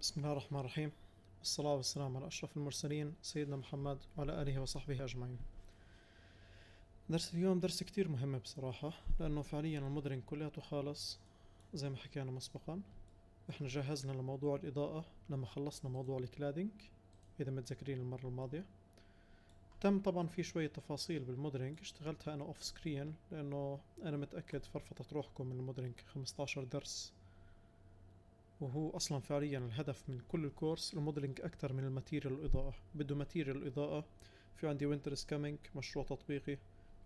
بسم الله الرحمن الرحيم. والصلاة والسلام على أشرف المرسلين سيدنا محمد وعلى آله وصحبه أجمعين. درس اليوم درس كتير مهم بصراحة لأنه فعليا ال modeling كلياته خالص زي ما حكينا مسبقا. إحنا جهزنا لموضوع الإضاءة لما خلصنا موضوع ال cladding إذا متذكرين المرة الماضية. تم طبعا في شوية تفاصيل بال modeling اشتغلتها أنا off screen لأنه أنا متأكد فرفطت روحكم من ال modeling 15 درس وهو أصلا فعليا الهدف من كل الكورس ال modeling أكثر من ال material الإضاءة. بده material الإضاءة. في عندي Winter Coming مشروع تطبيقي.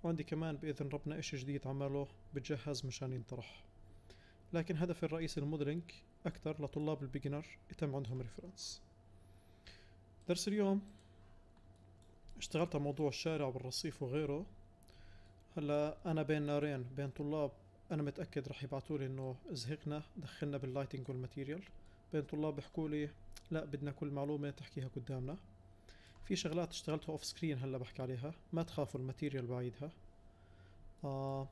وعندي كمان بإذن ربنا إشي جديد عمله بتجهز مشان ينطرح. لكن هدفي الرئيسي ال modeling أكثر لطلاب ال beginner يتم عندهم reference درس اليوم. اشتغلت على موضوع الشارع والرصيف وغيره. هلا أنا بين نارين بين طلاب أنا متأكد رح يبعثوا لي إنه زهقنا دخلنا بال lighting وال material بين طلاب بيحكوا لي لا بدنا كل معلومة تحكيها قدامنا. في شغلات اشتغلتها off screen هلا بحكي عليها. ما تخافوا ال material بعيدها. آه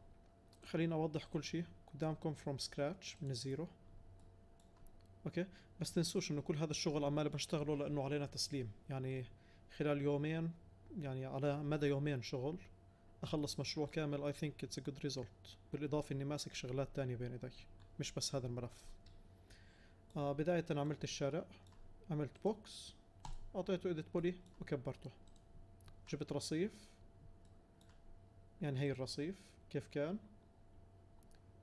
خليني أوضح كل شيء. قدامكم from scratch من ال zero. okay؟ بس تنسوش إنه كل هذا الشغل عمال بشتغله لأنه علينا تسليم. يعني خلال يومين يعني على مدى يومين شغل. أخلص مشروع كامل I think it's a good result بالإضافة إني ماسك شغلات تانية بين ايدي مش بس هذا الملف. آه بداية عملت الشارع عملت box أعطيته edit poly وكبرته. جبت رصيف يعني هي الرصيف كيف كان؟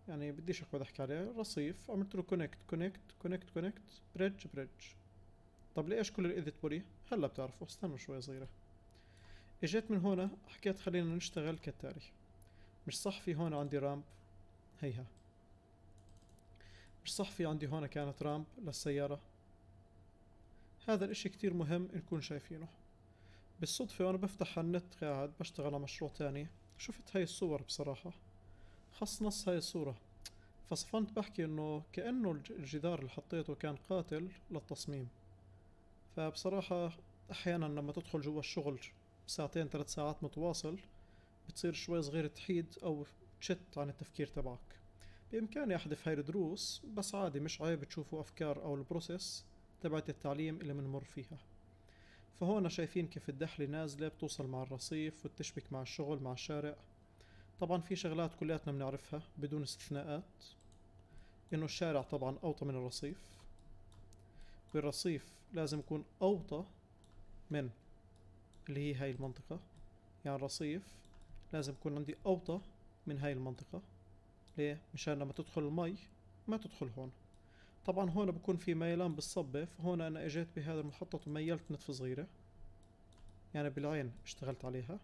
يعني بديش اقعد أحكي عليه. رصيف عملت له connect connect connect connect bridge bridge طب ليش كل ال edit poly؟ هلا بتعرفوا استنوا شوي صغيرة. اجيت من هنا حكيت خلينا نشتغل كالتالي. مش صح في هون عندي رامب؟ هيها. مش صح في عندي هون كانت رامب للسيارة؟ هذا الإشي كتير مهم نكون شايفينه. بالصدفة وأنا بفتح النت قاعد بشتغل على مشروع تاني شفت هاي الصور بصراحة. خص نص هاي الصورة. فصفنت بحكي إنه كأنه الجدار اللي حطيته كان قاتل للتصميم. فبصراحة أحيانا لما تدخل جوا الشغل ساعتين ثلاث ساعات متواصل بتصير شوي صغير تحيد أو تشت عن التفكير تبعك. بإمكاني أحذف هاي الدروس بس عادي مش عيب تشوفوا أفكار أو البروسيس تبعت التعليم اللي منمر فيها. فهون شايفين كيف الدحلة نازلة بتوصل مع الرصيف وتشبك مع الشغل مع الشارع. طبعا في شغلات كلياتنا بنعرفها بدون استثناءات. إنه الشارع طبعا أوطى من الرصيف. والرصيف لازم يكون أوطى من اللي هي هاي المنطقة. يعني الرصيف لازم يكون عندي أوطى من هاي المنطقة. ليه؟ مشان لما تدخل المي ما تدخل هون. طبعا هون بكون في ميلان بالصبة فهون أنا إجيت بهذا المخطط وميلت نتفة صغيرة. يعني بالعين اشتغلت عليها.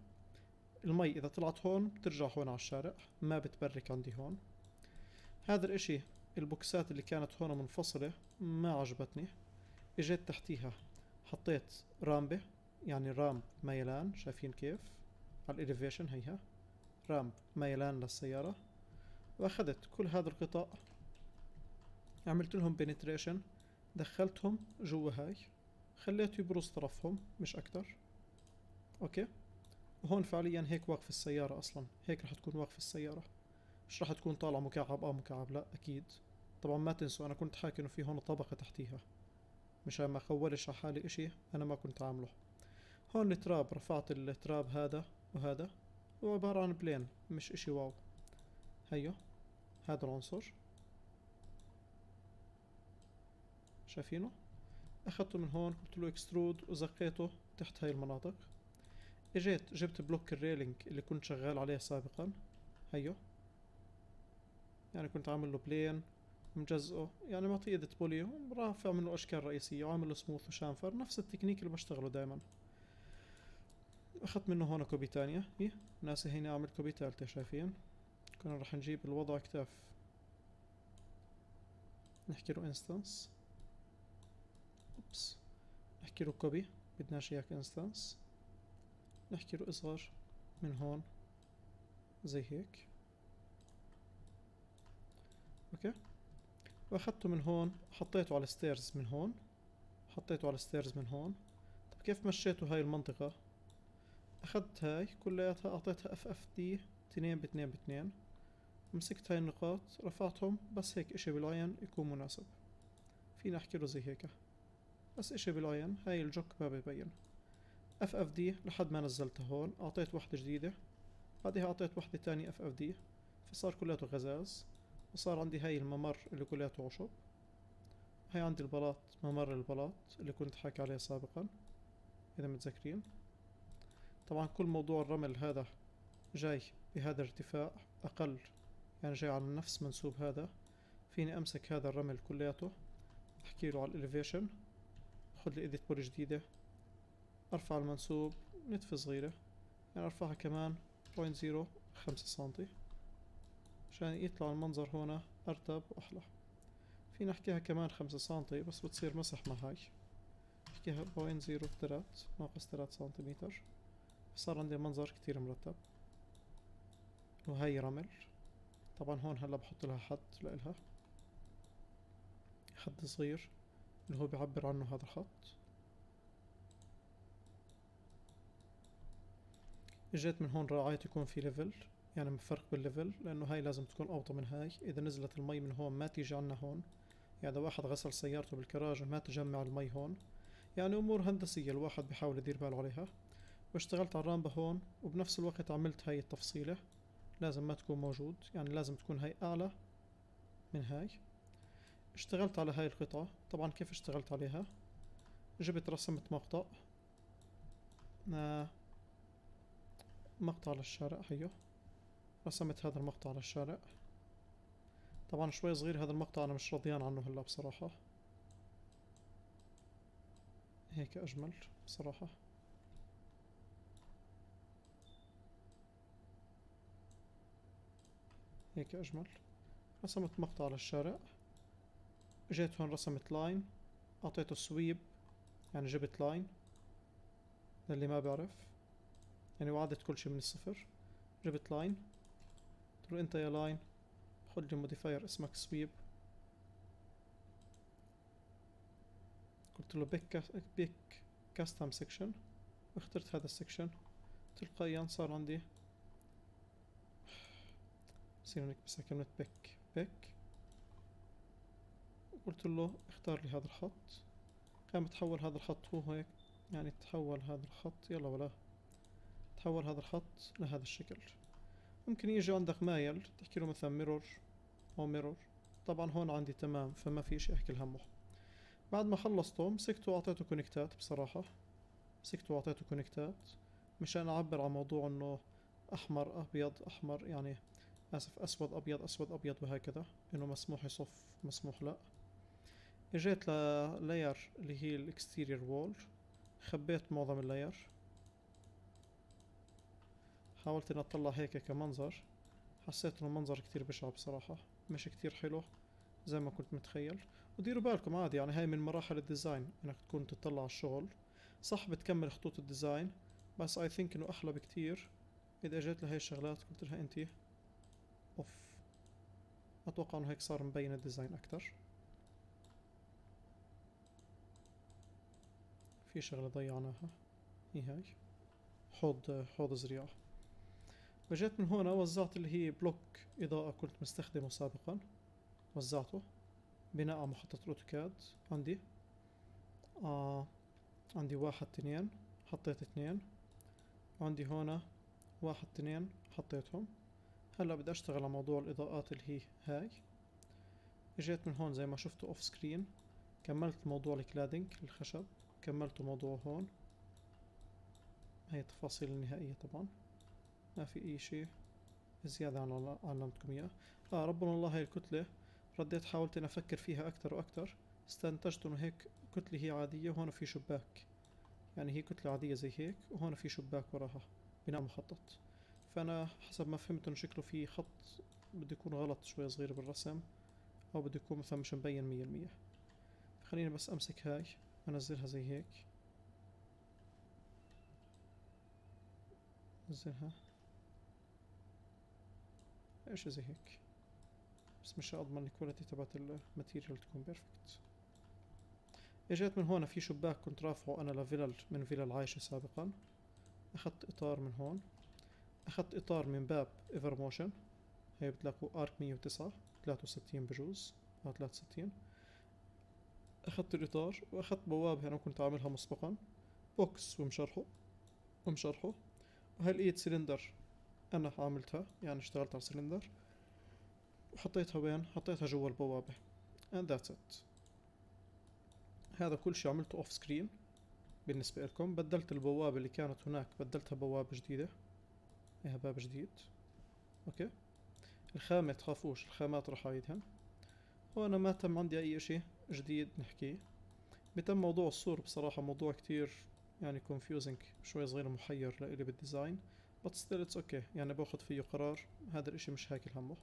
المي إذا طلعت هون بترجع هون على الشارع ما بتبرك عندي هون. هذا الإشي ال boxات اللي كانت هون منفصلة ما عجبتني. إجيت تحتيها حطيت rampة. يعني ramp ميلان شايفين كيف؟ على ال elevation هيها ramp ميلان للسيارة. وأخذت كل هذا القطاع. عملت لهم penetration دخلتهم جوا هاي. خليته يبرز طرفهم مش أكتر. okay؟ وهون فعليا هيك واقف السيارة أصلا. هيك رح تكون واقف السيارة. مش رح تكون طالعة مكعب آه مكعب لا أكيد. طبعا ما تنسوا أنا كنت حاكي إنه في هون طبقة تحتيها. مشان ما اخولش على حالي إشي أنا ما كنت عامله. هون التراب رفعت التراب هذا وهذا. هو عبارة عن plane مش إشي wow. هيو هذا العنصر. شايفينه؟ أخذته من هون قلت له extrude وزقيته تحت هاي المناطق. إجيت جبت block ال railing اللي كنت شغال عليه سابقا. هيو. يعني كنت عامل له plane مجزئه. يعني معطيه edit poly ورافع منه أشكال رئيسية وعامل له smooth و chamfer نفس التكنيك اللي بشتغله دايما. أخذت منه هون copy تانية إيه ناسي هنا أعمل copy تالتة شايفين. كنا راح نجيب الوضع كتاف. نحكي له instance oops. نحكي له copy بدناش اياك instance نحكي له إصغر من هون. زي هيك. okay. واخدته من هون. حطيته على ال stairs من هون. حطيته على ال stairs من هون. طب كيف مشيته هاي المنطقة؟ اخدت هاي كلياتها أعطيتها FFD اثنين باثنين باثنين. مسكت هاي النقاط رفعتهم بس هيك إشي بالعين يكون مناسب. فينا أحكي له زي هيك. بس إشي بالعين هاي الجوك ما ببين FFD لحد ما نزلتها هون أعطيت وحدة جديدة. بعدها أعطيت وحدة تانية FFD فصار كلياته غزاز. وصار عندي هاي الممر اللي كلياته عشب. هاي عندي البلاط ممر البلاط اللي كنت حاكي عليه سابقا. إذا متذكرين. طبعا كل موضوع الرمل هذا جاي بهذا الارتفاع أقل يعني جاي على نفس منسوب هذا. فيني أمسك هذا الرمل كلياته أحكي له على ال elevation اخذ لي edit poly جديدة أرفع المنسوب نتفة صغيرة يعني أرفعها كمان point zero خمسة سنتي عشان يطلع المنظر هنا أرتب وأحلى. فينا أحكيها كمان خمسة سنتي بس بتصير مسح مع هاي. أحكيها point zero تلات ناقص تلات سنتيمتر. صار عندي منظر كتير مرتب. وهي رمل. طبعا هون هلأ بحط لها حد لإلها. حد صغير. اللي هو بيعبر عنه هذا الخط. إجيت من هون راعيت يكون في level يعني مفرق بال level لأنه هاي لازم تكون أوطى من هاي. إذا نزلت المي من هون ما تيجي عنا هون. يعني اذا واحد غسل سيارته بالكراج ما تجمع المي هون. يعني أمور هندسية الواحد بحاول يدير باله عليها. واشتغلت على الرامبة هون وبنفس الوقت عملت هاي التفصيلة. لازم ما تكون موجود يعني لازم تكون هاي أعلى من هاي. اشتغلت على هاي القطعة. طبعا كيف اشتغلت عليها؟ جبت رسمت مقطع. آه مقطع للشارع هيو. رسمت هذا المقطع للشارع طبعا شوي صغير هذا المقطع أنا مش رضيان عنه هلأ بصراحة. هيك أجمل بصراحة. هيك أجمل. رسمت مقطع للشارع. جيت هون رسمت line أعطيته sweep يعني جبت line للي ما بيعرف يعني وعدتكم كل شي من الصفر. جبت line له أنت يا line خد لي modifier اسمك sweep قلت له pick pick custom section واخترت هذا ال section تلقائيا صار عندي هيك بس كلمة pick pick قلت له اختار لي هذا الخط. قام تحول هذا الخط هو هيك يعني تحول هذا الخط يلا ولا تحول هذا الخط لهذا الشكل. ممكن يجي عندك مايل تحكي له مثلا mirror أو mirror طبعا هون عندي تمام فما في شي أحكي همه بعد ما خلصته مسكته وأعطيته connectات بصراحة. مسكته وأعطيته connectات مشان أعبر عن موضوع إنه أحمر أبيض أحمر يعني اسف أسود أبيض أسود أبيض وهكذا إنه مسموح يصف مسموح لا. إجيت لل layer اللي هي ال exterior wall خبيت معظم ال layer حاولت إني أطلع هيك كمنظر. حسيت إنه المنظر كتير بشع بصراحة مش كتير حلو زي ما كنت متخيل. وديروا بالكم عادي يعني هاي من مراحل ال design إنك تكون تطلع الشغل. صح بتكمل خطوط ال design بس I think إنه أحلى بكتير إذا إجيت لهي الشغلات قلت لها أنتي. أوف. أتوقع إنه هيك صار مبين ال design أكتر. في شغلة ضيعناها هي هاي. حوض حوض زريعة. وجيت من هنا وزعت اللي هي block إضاءة كنت مستخدمه سابقا. وزعته. بناء على محطة ال AutoCAD عندي. آه عندي واحد اثنين. حطيت اثنين. وعندي هنا واحد اثنين. حطيتهم. هلا بدي أشتغل على موضوع الإضاءات اللي هي هاي. إجيت من هون زي ما شفتوا off screen كملت موضوع ال cladding الخشب. كملتوا موضوع هون. هاي التفاصيل النهائية طبعا. ما في أي شي زيادة عن علمتكم إياه. آه ربنا الله هاي الكتلة رديت حاولت إني أفكر فيها أكتر وأكتر. استنتجت إنه هيك كتلة هي عادية وهون في شباك. يعني هي كتلة عادية زي هيك وهون في شباك وراها بناء مخطط. فأنا حسب ما فهمت إنه شكله في خط بده يكون غلط شوي صغير بالرسم أو بده يكون مثلا مش مبين مية المية. خليني بس أمسك هاي أنزلها زي هيك. أنزلها. إيش زي هيك؟ بس مش اضمن الكواليتي تبعت الماتيريال تكون بيرفكت اجيت من هون في شباك كنت رافعه أنا لفلل من فلل عايشة سابقا. أخذت إطار من هون. أخذت إطار من باب ايفر موشن هي بتلاقوا وتسعة تلاتة وستين بجوز أو تلاتة وستين. أخذت الإطار وأخذت بوابة أنا كنت عاملها مسبقا. بوكس ومشرحه ومشرحه. وهاي الايد سلندر أنا عاملتها يعني اشتغلت على السلندر وحطيتها وين؟ حطيتها جوا البوابة. And that's it. هذا كل شي عملته off screen بالنسبة لكم. بدلت البوابة اللي كانت هناك بدلتها بوابة جديدة. فيها باب جديد. okay. الخامة تخافوش الخامات راح اعيدها وأنا ما تم عندي أي إشي جديد نحكيه. بتم موضوع الصور بصراحة موضوع كتير يعني confusing شوي صغير محير لإلي بال design but still it's okay. يعني باخد فيه قرار هذا الإشي مش هاكل همه.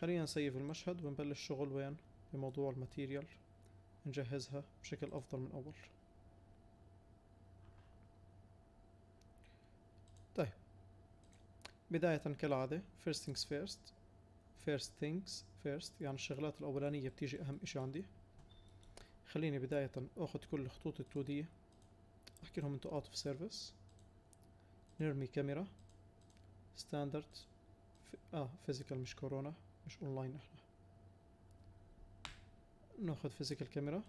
خلينا نسيف المشهد ونبلش شغل وين؟ بموضوع ال material. نجهزها بشكل أفضل من أول طيب بداية كالعادة first things first. First things first. يعني الشغلات الأولانية بتيجي أهم إشي عندي. خليني بداية أخذ كل خطوط التودية. أحكي لهم انتو out of service. نرمي كاميرا. standard آه physical مش كورونا مش اونلاين إحنا. نأخذ physical كاميرا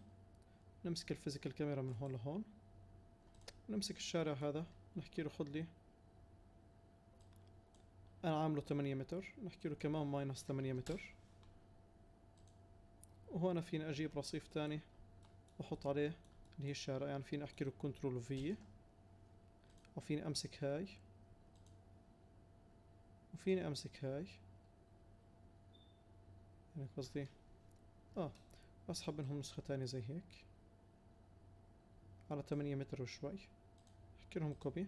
نمسك ال physical كاميرا من هون لهون. نمسك الشارع هذا. نحكي له خذ لي أنا عامله 8 متر نحكي له كمان minus 8 متر. وهون فيني أجيب رصيف تاني وأحط عليه اللي هي الشارع يعني فيني أحكي له control V وفيني أمسك هاي. وفيني أمسك هاي. يعني قصدي آه أسحب منهم نسخة تانية زي هيك. على 8 متر وشوي. أحكي لهم copy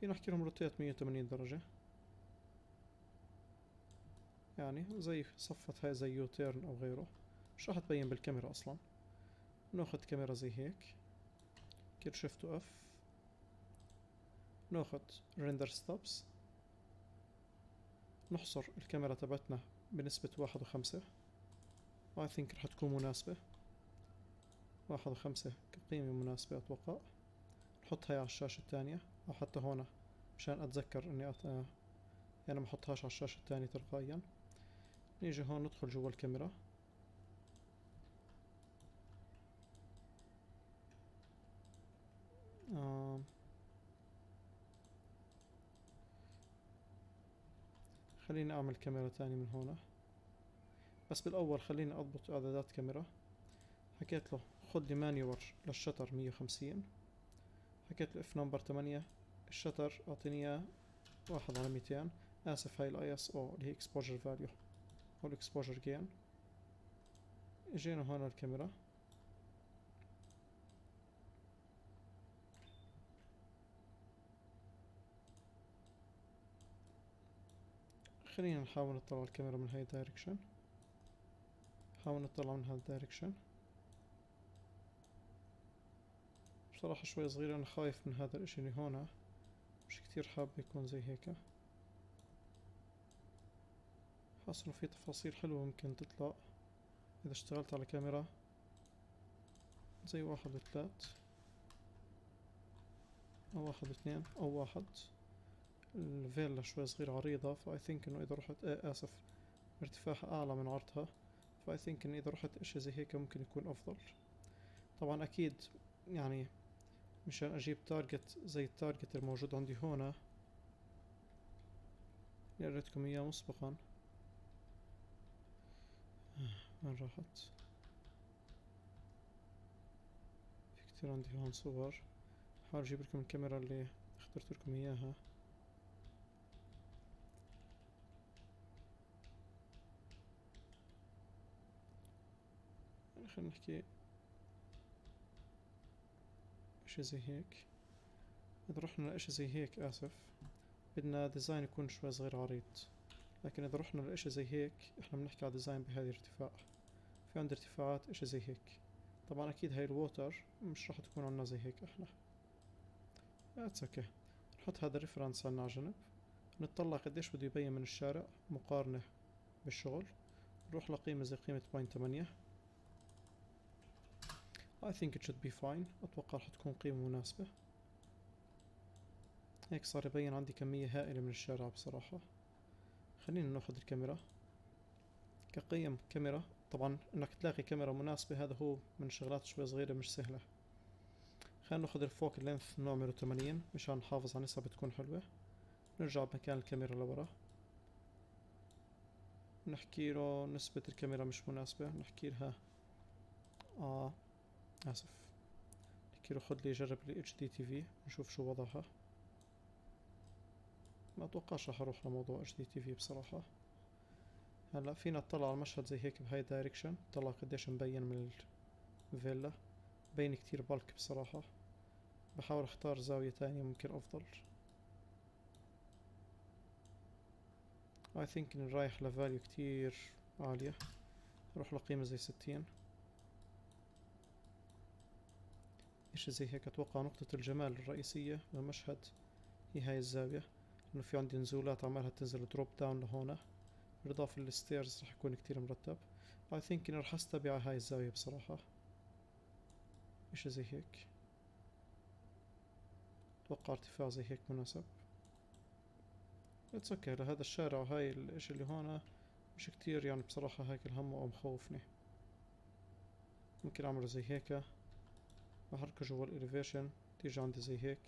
فينا أحكي لهم rotate 180 درجة. يعني زي صفت هاي زي U-turn أو غيره. مش راح تبين بالكاميرا أصلا؟ ناخد كاميرا زي هيك. كير shift F. ناخد render setup نحصر الكاميرا تبعتنا بنسبة واحد وخمسة I think رح تكون مناسبة. واحد وخمسة كقيمة مناسبة أتوقع. نحط هاي على الشاشة الثانية أو حتى هون مشان أتذكر إني أت... يعني ما أحطهاش على الشاشة الثانية تلقائيا. نيجي هون ندخل جوا الكاميرا آه. خليني أعمل كاميرا تاني من هنا بس بالأول خليني أضبط إعدادات كاميرا. حكيت له خذ لي مانيور مية وخمسين. حكيت له F number تمانية ال shutter أعطيني إياه واحد على ميتين. آسف هاي الاي إس أو اللي هي exposure value أو ال exposure gain اجينا هون الكاميرا خلينا نحاول نطلع الكاميرا من هاي ال direction نحاول نطلع من هذا ال direction بصراحة شوي صغير أنا خايف من هذا الإشي اللي هنا مش كتير حاب يكون زي هيك. حاسس في تفاصيل حلوة ممكن تطلع إذا اشتغلت على كاميرا. زي واحد وثلاث أو واحد واثنين أو واحد. الفيلا شوي صغيرة عريضة ف I think إنه إذا رحت آه آسف ارتفاعها أعلى من عرضها ف I think إنه إذا رحت إشي زي هيك ممكن يكون أفضل. طبعا أكيد يعني مشان أجيب target زي ال target الموجود عندي هنا اللي وريتكم إياه مسبقا. وين راحت. في كتير عندي هون صور. حاول أجيب لكم الكاميرا اللي اخترت لكم إياها. خلينا نحكي إشي زي هيك. إذا رحنا لإشي زي هيك آسف. بدنا design يكون شوي صغير عريض. لكن إذا رحنا لإشي زي هيك إحنا بنحكي على design بهذا الارتفاع. في عندي ارتفاعات إشي زي هيك. طبعا أكيد هاي ال water مش راح تكون عنا زي هيك إحنا. It's okay نحط هذا ال reference عنا على جنب نطلع قديش بده يبين من الشارع مقارنة بالشغل. نروح لقيمة زي قيمة بوينت تمانية I think it should be fine. أتوقع رح تكون قيمة مناسبة. هيك صار يبين عندي كمية هائلة من الشارع بصراحة. خلينا ناخذ الكاميرا. كقيم كاميرا طبعا إنك تلاقي كاميرا مناسبة هذا هو من الشغلات شوي صغيرة مش سهلة. خلينا ناخذ الفوك لينث نوع 180 مشان نحافظ على نسبة تكون حلوة. نرجع بمكان الكاميرا لورا. نحكي له نسبة الكاميرا مش مناسبة. نحكي لها آه آسف. نحكي له خد لي جرب لي HDTV نشوف شو وضعها. ما اتوقعش رح أروح لموضوع HDTV بصراحة. هلا فينا نطلع على المشهد زي هيك بهاي ال direction طلع قديش مبين من الفيلا مبين كتير بالك بصراحة. بحاول أختار زاوية تانية ممكن أفضل. I think إني رايح ل value كتير عالية. أروح لقيمة زي ستين. اشي زي هيك أتوقع نقطة الجمال الرئيسية للمشهد. هي هاي الزاوية. لأنه في عندي نزولات عمالها تنزل drop down لهون. بالاضافة لل stairs رح يكون كتير مرتب. I think إني رح أتبع هاي الزاوية بصراحة. اشي زي هيك؟ أتوقع ارتفاع زي هيك مناسب. It's okay لهذا الشارع وهاي الاشي اللي هون مش كتير يعني بصراحة هيك الهم أو مخوفني. ممكن أعمله زي هيك. بحركة جوا ال elevation تيجي عندي زي هيك.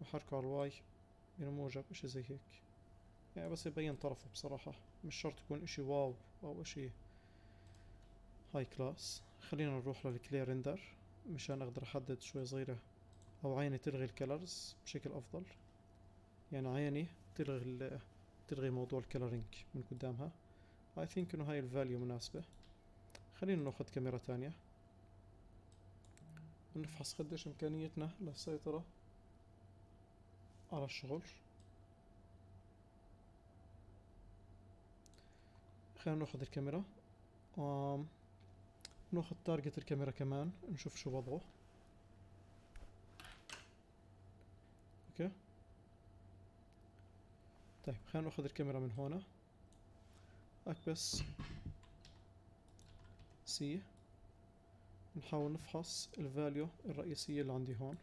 بحركة على ال Y. يعني موجب إشي زي هيك. يعني بس يبين طرفه بصراحة. مش شرط يكون إشي واو أو إشي هاي خلص خلينا نروح لل clay render مشان أقدر أحدد شوي صغيرة أو عيني تلغي ال colors بشكل أفضل. يعني عيني تلغي تلغي موضوع ال coloring من قدامها. I think إنه هاي ال value مناسبة. خلينا نأخذ كاميرا تانية. ونفحص قديش إمكانيتنا للسيطرة. على الشغل. خلينا نأخذ الكاميرا. آم نأخذ target الكاميرا كمان نشوف شو وضعه. Okay. طيب خلينا نأخذ الكاميرا من هنا. أكبس. سي نحاول نفحص ال value الرئيسية اللي عندي هون.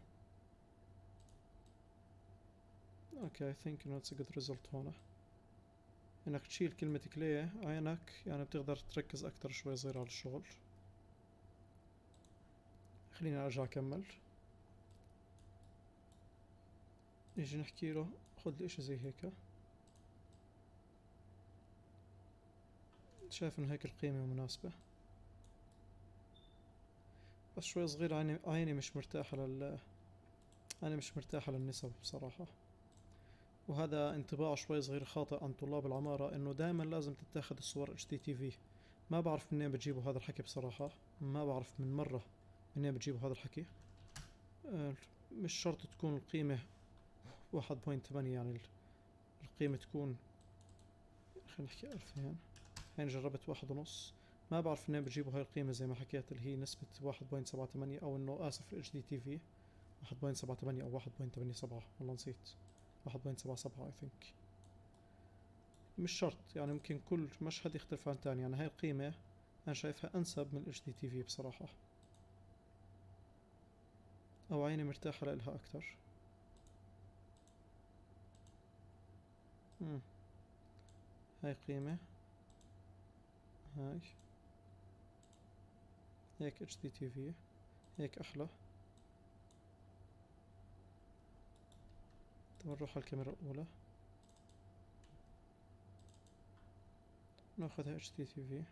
أوكي I think انه a good result هون إنك تشيل كلمة كليه عينك يعني بتقدر تركز أكتر شوي صغير على الشغل. خليني أرجع أكمل. نيجي نحكي له خذ لي اشي زي هيك. شايف إنه هيك القيمة مناسبة. بس شوي صغير عيني عيني مش مرتاحة لل أنا مش مرتاحة للنسب بصراحة. وهذا انطباع شوي صغير خاطئ عن طلاب العمارة إنه دائما لازم تتاخد الصور HDTV ما بعرف منين بتجيبوا هذا الحكي بصراحة. ما بعرف من مرة منين بتجيبوا هذا الحكي. آه، مش شرط تكون القيمة واحد point ثمانية يعني القيمة تكون خلينا نحكي ألفين. هيني جربت واحد ونص. ما بعرف منين بتجيبوا هاي القيمة زي ما حكيت اللي هي نسبة واحد point سبعة ثمانية أو إنه آسف HDTV واحد point سبعة ثمانية أو واحد point ثمانية سبعة. والله نسيت. واحد point سبعة سبعة I think. مش شرط يعني ممكن كل مشهد يختلف عن تاني يعني هاي القيمة أنا شايفها أنسب من HDTV بصراحة. أو عيني مرتاحة لإلها أكتر. مم. هاي قيمة. هاي. هيك HDTV هيك أحلى. طب نروح على الكاميرا الأولى. TV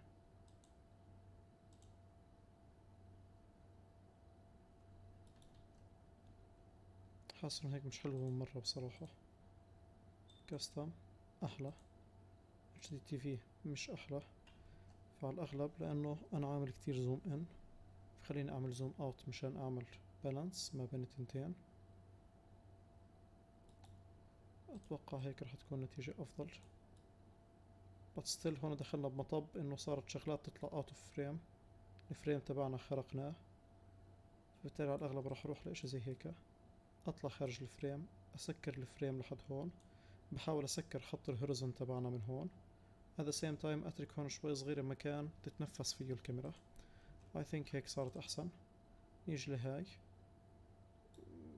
حاسس هيك مش حلو من مرة بصراحة. Custom أحلى. V مش أحلى. فعلى الأغلب لأنه أنا عامل كتير zoom in فخليني أعمل zoom out مشان أعمل balance ما بين التنتين. أتوقع هيك رح تكون نتيجة أفضل. بس still هون دخلنا بمطب إنه صارت شغلات تطلع out of frame ال frame تبعنا خرقناه. فبالتالي على الأغلب راح أروح لإشي زي هيك. أطلع خارج ال frame أسكر ال frame لحد هون. بحاول أسكر خط ال horizon تبعنا من هون. The same time أترك هون شوي صغيرة مكان تتنفس فيه الكاميرا. I think هيك صارت أحسن. نيجي لهاي.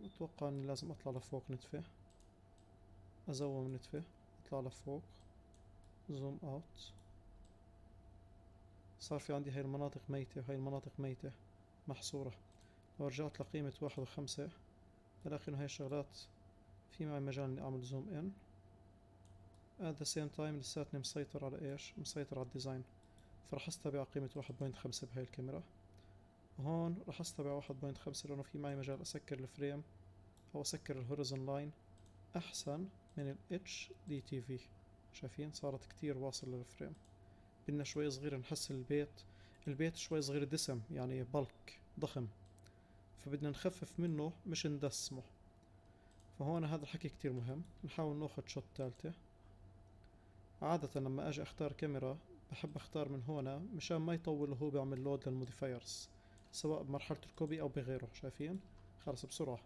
أتوقع إني لازم أطلع لفوق نتفة. أزوم نتفة أطلع لفوق zoom out. صار في عندي هاي المناطق ميتة وهاي المناطق ميتة محصورة. لو رجعت لقيمة واحد وخمسة. بلاقي انه هاي الشغلات في معي مجال إني أعمل zoom in. At the same time لساتني مسيطر على إيش؟ مسيطر على ال design. فرح أتبع قيمة واحد point خمسة بهاي الكاميرا. هون راح أتبع واحد point خمسة لأنه في معي مجال أسكر ال frame أو أسكر ال horizon line. أحسن. من ال HDTV شايفين؟ صارت كتير واصل لل frame. بدنا شوي صغير نحسن البيت. البيت شوي صغير دسم يعني bulk ضخم. فبدنا نخفف منه مش ندسمه. فهون هذا الحكي كتير مهم. نحاول ناخد shot تالتة. عادة لما أجي أختار كاميرا بحب أختار من هنا مشان ما يطول وهو بيعمل load لل modifiers سواء بمرحلة ال copy أو بغيره. شايفين؟ خلص بسرعة.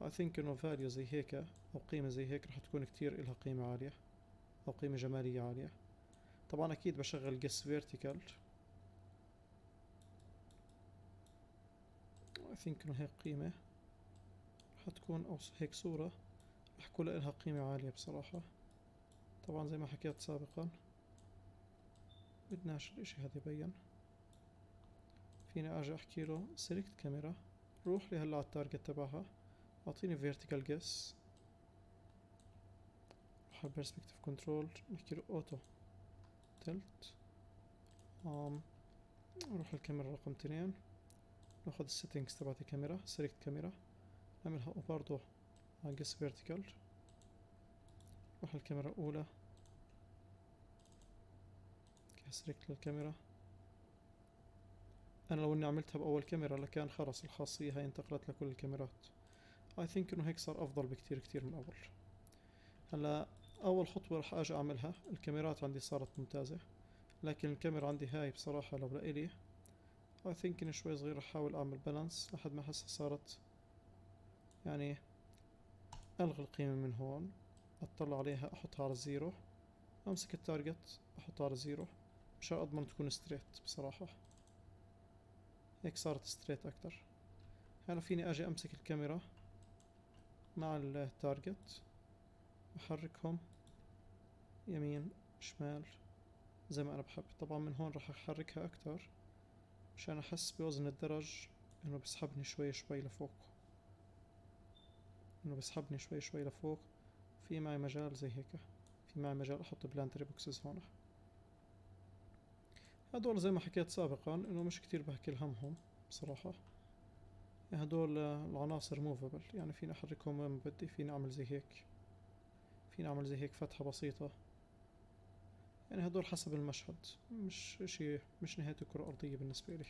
I think إنه value زي هيك. أو قيمة زي هيك رح تكون كتير إلها قيمة عالية أو قيمة جمالية عالية. طبعا أكيد بشغل guess vertical. I think إنه هيك قيمة رح تكون أو هيك صورة رح يكون لها قيمة عالية بصراحة. طبعا زي ما حكيت سابقا بدناش الاشي هذا يبين. فيني أجي أحكي له select camera روح لي هلا على ال target تبعها أعطيني vertical guess روح على perspective control نحكي له auto. tilt. um, نروح الكاميرا رقم اثنين. ناخذ ال settings تبعت الكاميرا select camera. نعملها برضو guess vertical نروح الكاميرا الأولى. select للكاميرا أنا لو إني عملتها بأول كاميرا لكان خلص الخاصية هاي انتقلت لكل الكاميرات. I think إنه هيك صار أفضل بكتير كتير من أول هلا أول خطوة رح أجي أعملها الكاميرات عندي صارت ممتازة لكن الكاميرا عندي هاي بصراحة لو لإلي I think إني شوي صغير رح أحاول أعمل balance لحد ما أحسها صارت يعني ألغي القيمة من هون أطلع عليها أحطها على الزيرو أمسك ال target أحطها على زيرو مشان أضمن تكون straight بصراحة. هيك صارت straight أكتر. هلا فيني أجي أمسك الكاميرا مع ال target. أحركهم يمين شمال زي ما أنا بحب. طبعا من هون راح أحركها أكتر مشان أحس بوزن الدرج إنه بسحبني شوي شوي لفوق. إنه بسحبني شوي شوي لفوق. في معي مجال زي هيك في معي مجال أحط planter boxes هون. هدول زي ما حكيت سابقا إنه مش كتير بحكي لهمهم بصراحة. هدول العناصر movable يعني فيني أحركهم وين بدي فيني أعمل زي هيك. فيني أعمل زي هيك فتحة بسيطة. يعني هدول حسب المشهد. مش إشي مش نهاية الكرة الأرضية بالنسبة لي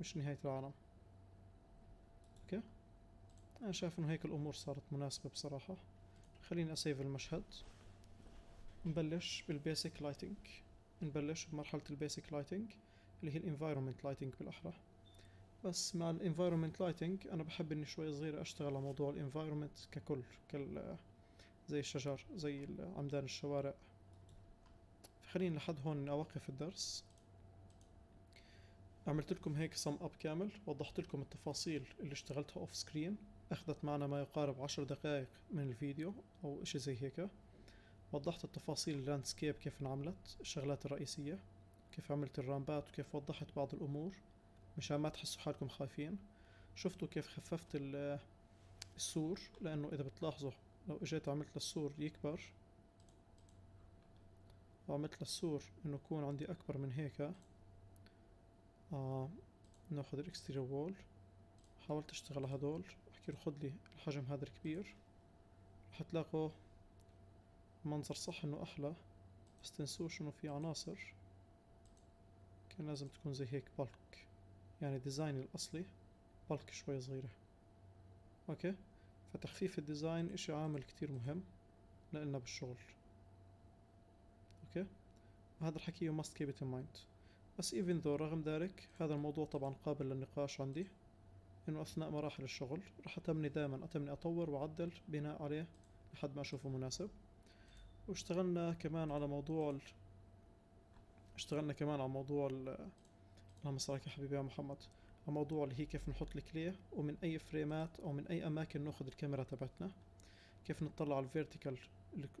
مش نهاية العالم. okay؟ أنا شايف إنه هيك الأمور صارت مناسبة بصراحة. خليني أ save المشهد. نبلش بال basic lighting نبلش بمرحلة ال basic lighting اللي هي ال environment lighting بالأحرى. بس مع ال environment lighting أنا بحب إني شوي صغير أشتغل على موضوع ال environment ككل ككل زي الشجر زي عمدان الشوارع. فخليني لحد هون أوقف الدرس. عملت لكم هيك سم اب كامل وضحت لكم التفاصيل اللي اشتغلتها off screen أخذت معنا ما يقارب عشر دقائق من الفيديو أو إشي زي هيك. وضحت التفاصيل ال landscape كيف انعملت الشغلات الرئيسية كيف عملت ال rampات وكيف وضحت بعض الأمور. مشان ما تحسوا حالكم خايفين. شفتوا كيف خففت السور لأنه إذا بتلاحظوا لو اجيت وعملت للسور يكبر وعملت للسور إنه يكون عندي أكبر من هيك آه ناخذ ال exterior wall حاولت أشتغل على هدول. أحكي له خذ لي الحجم هذا الكبير. رح تلاقوا منظر صح إنه أحلى بس تنسوش إنه في عناصر كان لازم تكون زي هيك بالك يعني design الأصلي بالك شوي صغيرة. okay؟ فتخفيف ال design إشي عامل كتير مهم لإلنا بالشغل. أوكي؟ هذا الحكي you must keep it in mind. بس even though رغم ذلك هذا الموضوع طبعا قابل للنقاش عندي إنه أثناء مراحل الشغل راح أتمني دائما أتمني أطور وأعدل بناء عليه لحد ما أشوفه مناسب. واشتغلنا كمان على موضوع ال... اشتغلنا كمان على موضوع ال... اللهم صل يا حبيبي يا محمد. على موضوع اللي هي كيف نحط الكلية ومن أي فريمات أو من أي أماكن نأخذ الكاميرا تبعتنا. كيف نطلع على ال vertical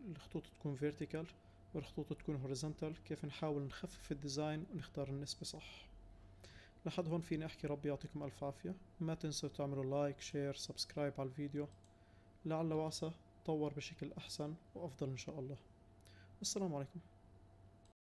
الخطوط تكون vertical والخطوط تكون horizontal كيف نحاول نخفف ال design ونختار النسبة صح. لحد هون فيني أحكي. ربي يعطيكم ألف عافية. ما تنسوا تعملوا like share subscribe على الفيديو. لعل وعسى أطور بشكل أحسن وأفضل إن شاء الله. السلام عليكم.